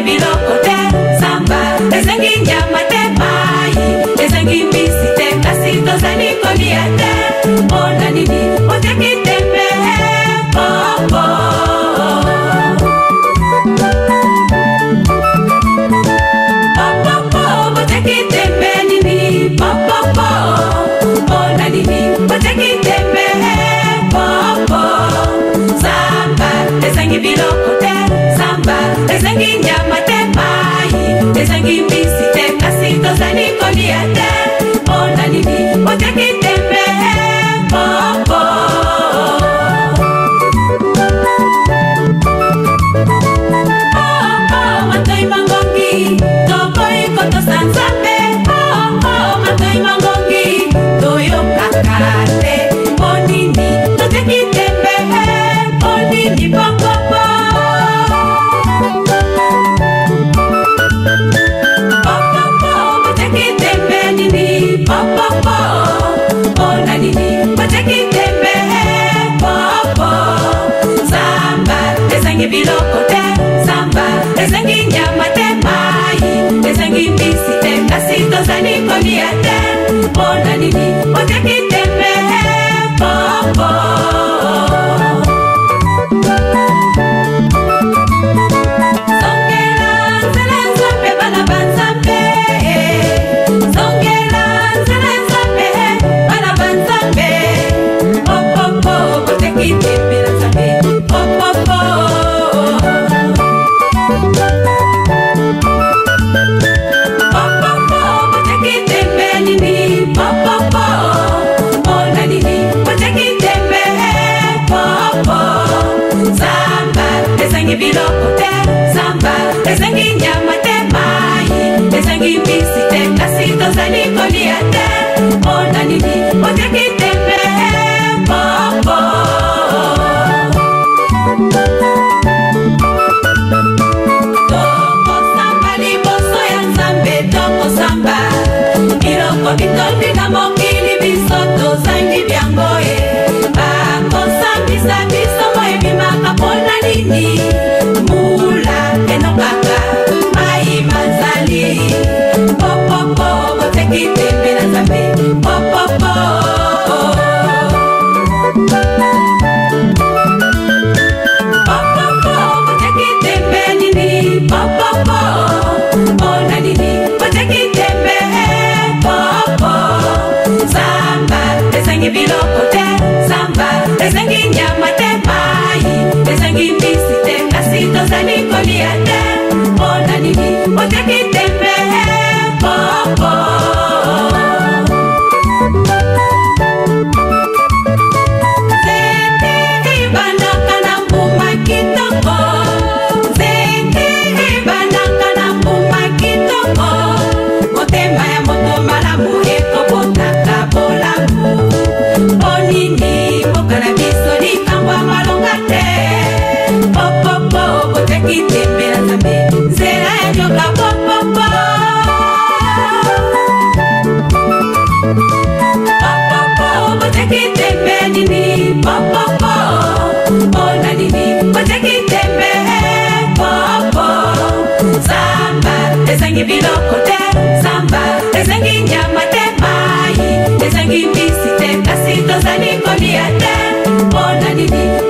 ezangi biloko te zamba ezangi nyama te mai ezangi mbisi te kasi tozali kolia te mpona nini oteki tembe popo biloko te zamba ezangi nyama ebiloko te samba esengi esengi biloko te zamba esengi nyama te mai esengi mbisi te kasi tozali kolia te mpona nini otiaki tembe moko tokosamba liboso ya nzambe tokosamba biloko bitombi na mokili biso tozangi byango ye bakosambisa tozali kolia te mpo na nini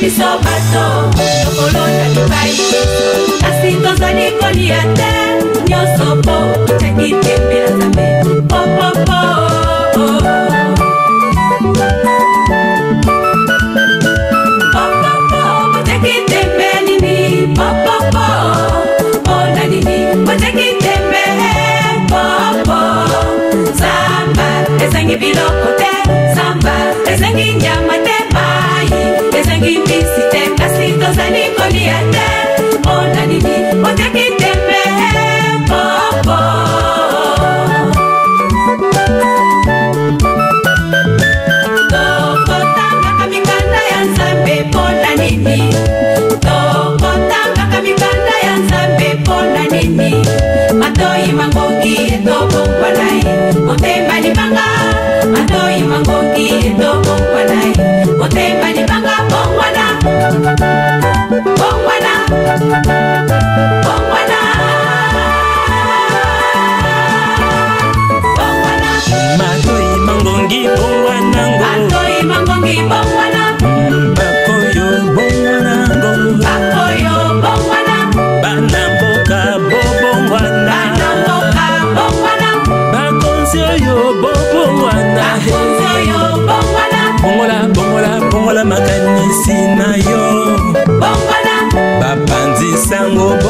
biso bato lokolo na bibai kasi tozali kolia te mapona nini matoi mango samba